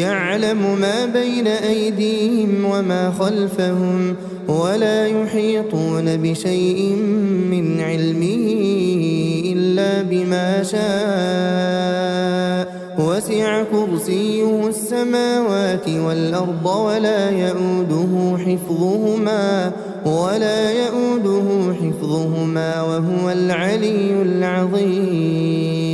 يعلم ما بين أيديهم وما خلفهم ولا يحيطون بشيء من علمه إلا بما شاء. وسع كرسيه السماوات والأرض ولا يؤوده حفظهما ولا يؤوده حفظهما وهو العلي العظيم.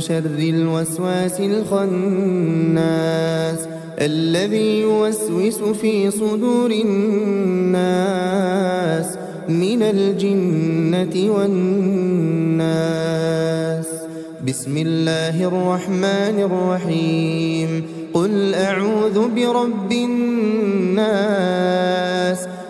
شر الوسواس الخناس الذي يوسوس في صدور الناس من الجنة والناس. بسم الله الرحمن الرحيم. قل أعوذ برب الناس.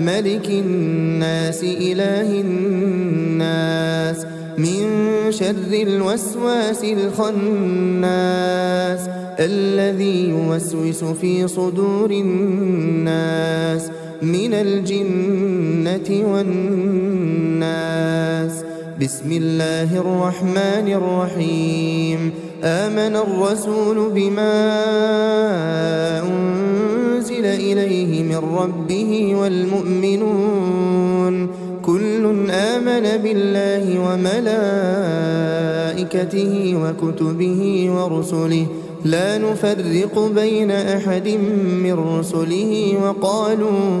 ملك الناس إله الناس. من شر الوسواس الخناس. الذي يوسوس في صدور الناس. من الجنة والناس. بسم الله الرحمن الرحيم. آمن الرسول بما أنزل إليه من ربه والمؤمنون كل آمن بالله وملائكته وكتبه ورسله. لا نفرق بين أحد من رسله وقالوا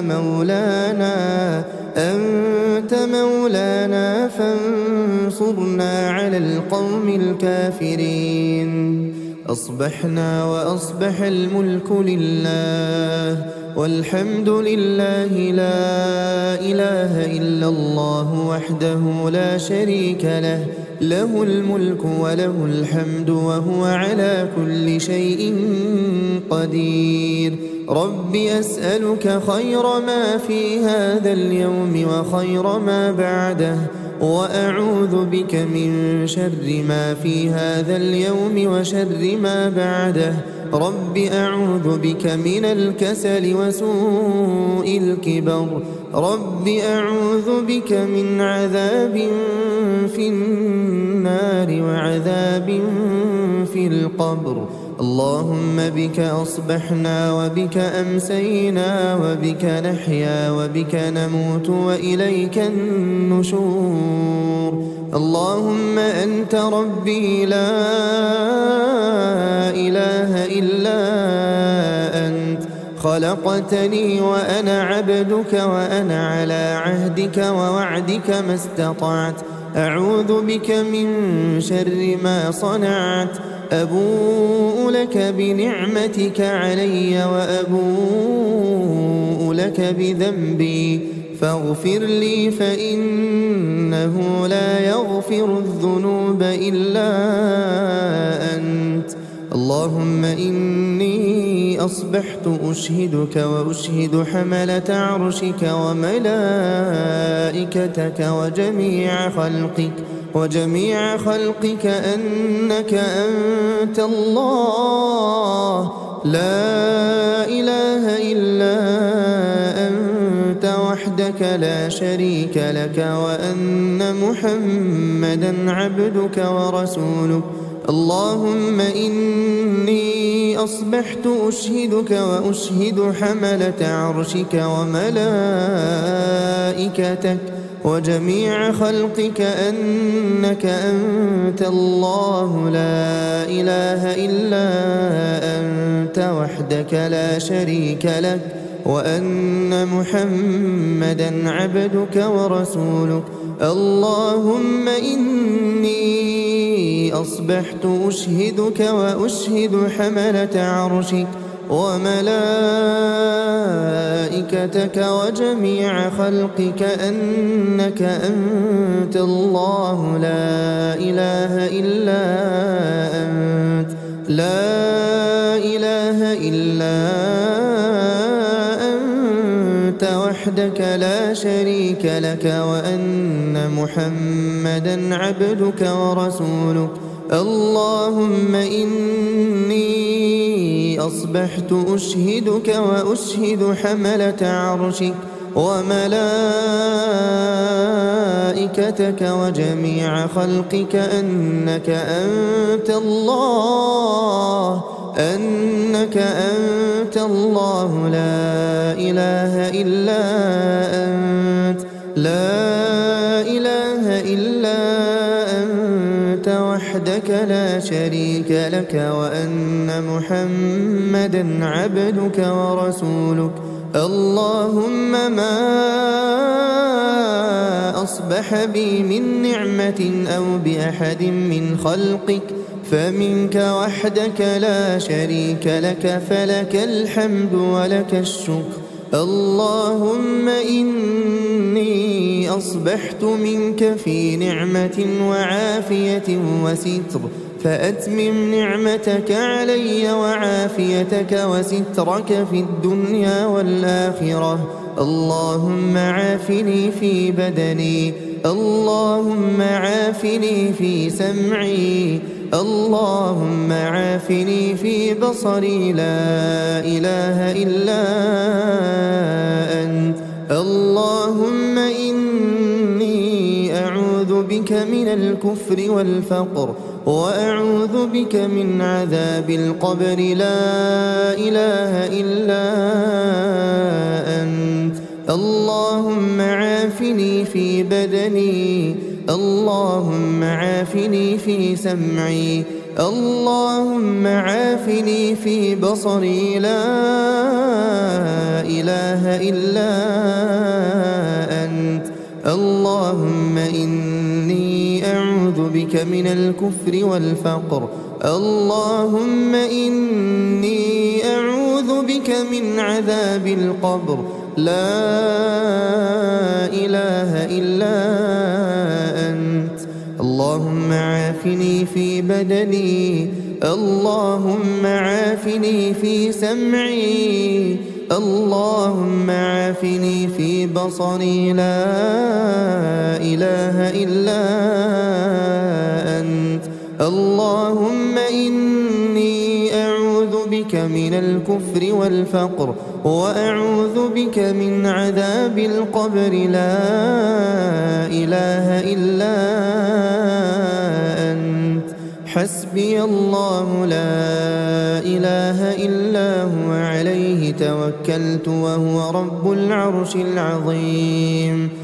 مولانا أنت مولانا فانصرنا على القوم الكافرين. أصبحنا وأصبح الملك لله والحمد لله لا إله إلا الله وحده لا شريك له. له الملك وله الحمد وهو على كل شيء قدير. رب أسألك خير ما في هذا اليوم وخير ما بعده. وأعوذ بك من شر ما في هذا اليوم وشر ما بعده. رب أعوذ بك من الكسل وسوء الكبر. رب أعوذ بك من عذاب في النار وعذاب في القبر. اللهم بك أصبحنا وبك أمسينا وبك نحيا وبك نموت وإليك النشور. اللهم أنت ربي لا إله إلا أنت. خلقتني وأنا عبدك وأنا على عهدك ووعدك ما استطعت. أعوذ بك من شر ما صنعت. أبوء لك بنعمتك علي وأبوء لك بذنبي فاغفر لي فإنه لا يغفر الذنوب إلا أنت. اللهم إني أصبحت أشهدك وأشهد حملة عرشك وملائكتك وجميع خلقك. وجميع خلقك أنك أنت الله. لا إله إلا أنت وحدك لا شريك لك وأن محمدا عبدك ورسولك. اللهم إني أصبحت أشهدك وأشهد حملة عرشك وملائكتك. وجميع خلقك أنك أنت الله لا إله إلا أنت وحدك لا شريك لك وأن محمدا عبدك ورسولك اللهم إني أصبحت أشهدك وأشهد حملة عرشك وملائكتك وجميع خلقك أنك أنت الله. لا إله إلا أنت. لا إله إلا أنت. وحدك لا شريك لك وأن محمدا عبدك ورسولك. اللهم إني أصبحت أشهدك وأشهد حملة عرشك وملائكتك وجميع خلقك أنك أنت الله أنك أنت الله. لا إله إلا أنت. لا إله وحدك لا شريك لك وأن محمدا عبدك ورسولك. اللهم ما أصبح بي من نعمة أو بأحد من خلقك. فمنك وحدك لا شريك لك فلك الحمد ولك الشكر. اللهم إني أصبحت منك في نعمة وعافية وستر فأتمم نعمتك علي وعافيتك وسترك في الدنيا والآخرة. اللهم عافني في بدني اللهم عافني في سمعي. اللهم عافني في بصري لا إله إلا أنت. اللهم إني أعوذ بك من الكفر والفقر وأعوذ بك من عذاب القبر لا إله إلا أنت. اللهم عافني في بدني اللهم عافني في سمعي. اللهم عافني في بصري. لا إله إلا أنت. اللهم إني أعوذ بك من الكفر والفقر. اللهم إني أعوذ بك من عذاب القبر. لا إله إلا أنت اللهم عافني في بدني اللهم عافني في سمعي اللهم عافني في بصري. لا إله إلا أنت من الكفر والفقر وأعوذ بك من عذاب القبر. لا إله إلا أنت. حسبي الله. لا إله إلا هو. عليه توكلت وهو رب العرش العظيم.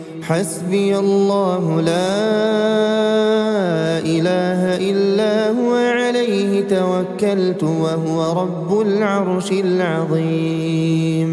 حسبي الله لا إله إلا هو عليه توكلت وهو رب العرش العظيم.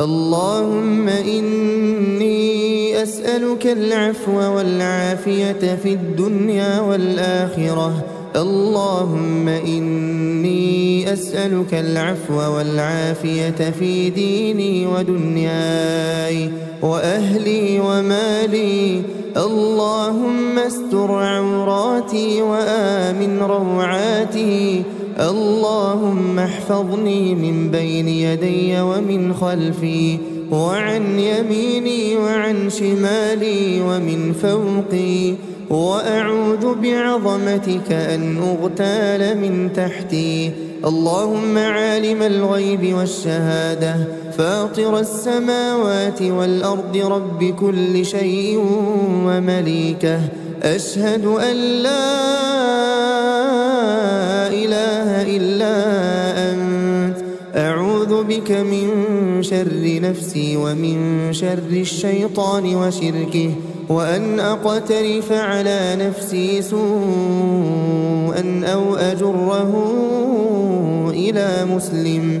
اللهم إني أسألك العفو والعافية في الدنيا والآخرة. اللهم إني أسألك العفو والعافية في ديني ودنياي. وأهلي ومالي اللهم استر عوراتي وآمن روعاتي اللهم احفظني من بين يدي ومن خلفي وعن يميني وعن شمالي ومن فوقي وأعوذ بعظمتك أن أغتال من تحتي. اللهم عالم الغيب والشهادة فاطر السماوات والأرض رب كل شيء ومليكه. أشهد أن لا إله إلا أنت. أعوذ بك من شر نفسي ومن شر الشيطان وشركه. وأن أقترف على نفسي سوءا أو أجره إلى مسلم.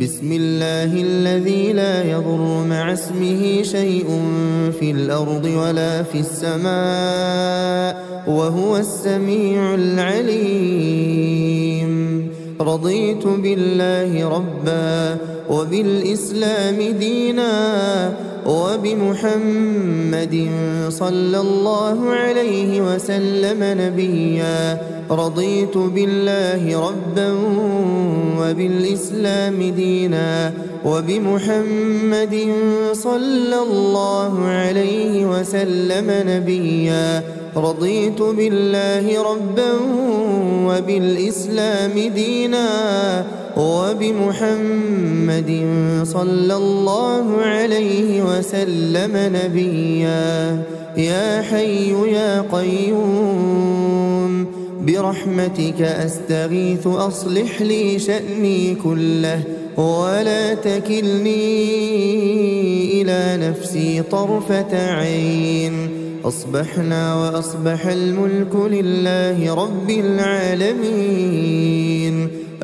بسم الله الذي لا يضر مع اسمه شيء في الأرض ولا في السماء وهو السميع العليم. رضيت بالله ربا وبالإسلام دينا وبمحمد صلى الله عليه وسلم نبيا. رضيت بالله ربا وبالإسلام دينا. وبمحمد صلى الله عليه وسلم نبيا. رضيت بالله ربا وبالإسلام دينا وبمحمد صلى الله عليه وسلم نبيا. يا حي يا قيوم برحمتك أستغيث أصلح لي شأني كله ولا تكلني إلى نفسي طرفة عين. أصبحنا وأصبح الملك لله رب العالمين.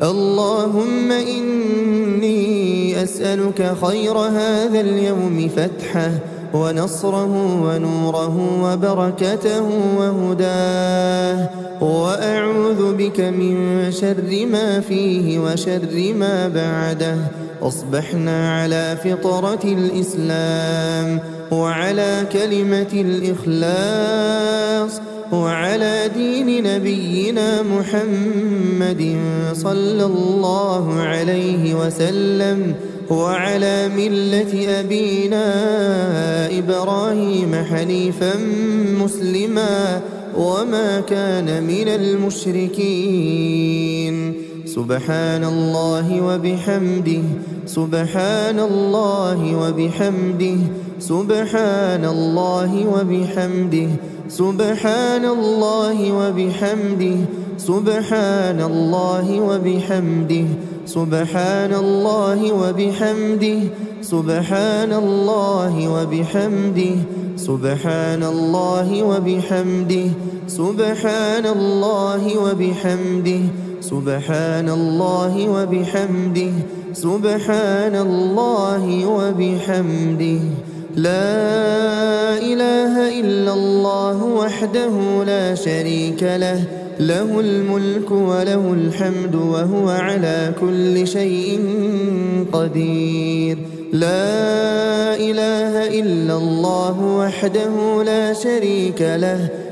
اللهم إني أسألك خير هذا اليوم فتحه ونصره ونوره وبركته وهداه. وأعوذ بك من شر ما فيه وشر ما بعده. أصبحنا على فطرة الإسلام وعلى كلمة الإخلاص وعلى دين نبينا محمد صلى الله عليه وسلم وعلى ملة أبينا إبراهيم حنيفا مسلما وما كان من المشركين. سبحان الله وبحمده سبحان الله وبحمده سبحان الله وبحمده سبحان الله وبحمده سبحان الله وبحمده سبحان الله وبحمده سبحان الله وبحمده سبحان الله وبحمده سبحان الله وبحمده سبحان الله وبحمده سبحان الله وبحمده. لا إله إلا الله وحده لا شريك له له الملك وله الحمد وهو على كل شيء قدير. لا إله إلا الله وحده لا شريك له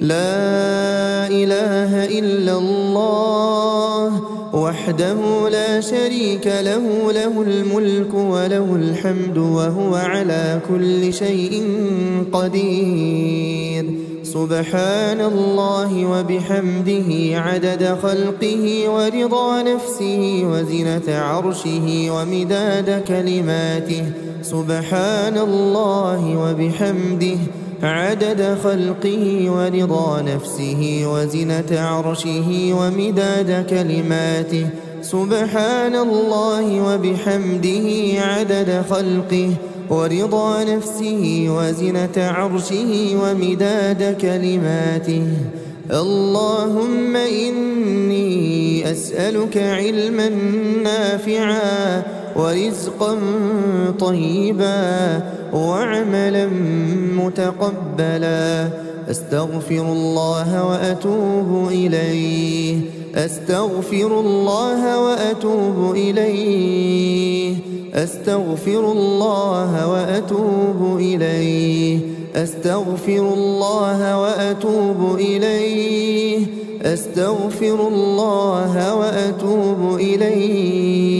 لا إله إلا الله وحده لا شريك له له الملك وله الحمد وهو على كل شيء قدير. سبحان الله وبحمده عدد خلقه ورضا نفسه وزنة عرشه ومداد كلماته. سبحان الله وبحمده عدد خلقه ورضا نفسه وزنة عرشه ومداد كلماته. سبحان الله وبحمده عدد خلقه ورضا نفسه وزنة عرشه ومداد كلماته. اللهم إني أسألك علما نافعا ورزقا طيبا وعملا متقبلا أستغفر الله وأتوب إليه أستغفر الله وأتوب إليه أستغفر الله وأتوب إليه أستغفر الله وأتوب إليه أستغفر الله وأتوب إليه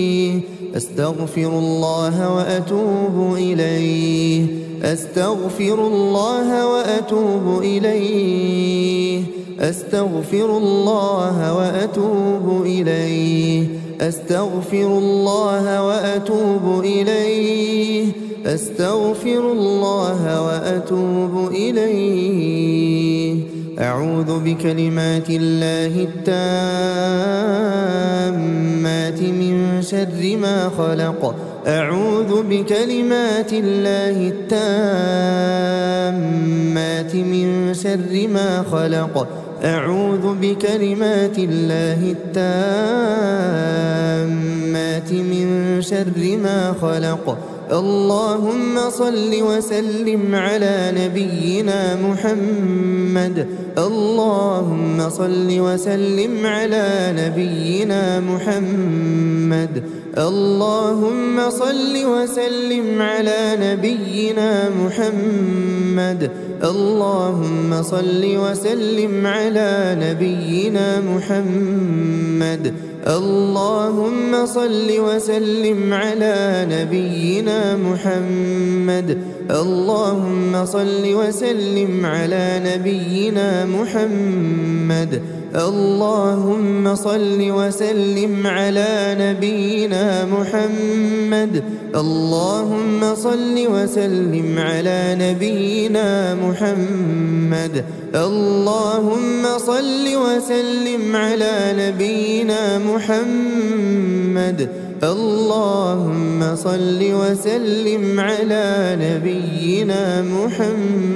أستغفر الله وأتوب إليه. أستغفر الله وأتوب إليه. أستغفر الله وأتوب إليه. أستغفر الله وأتوب إليه. أستغفر الله وأتوب إليه. أعوذ بكلمات الله التامات من شر ما خلق. أعوذ بكلمات الله التامات من شر ما خلق. أعوذ بكلمات الله التامات من شر ما خلق. اللهم صل وسلم على نبينا محمد. اللهم صل وسلم على نبينا محمد. اللهم صل وسلم على نبينا محمد. اللهم صل وسلم على نبينا محمد. اللهم صل وسلم على نبينا محمد. اللهم صل وسلم على نبينا محمد. اللهم صل وسلم على نبينا محمد. اللهم صل وسلم على نبينا محمد. اللهم صل وسلم على نبينا محمد. اللهم صل وسلم على نبينا محمد.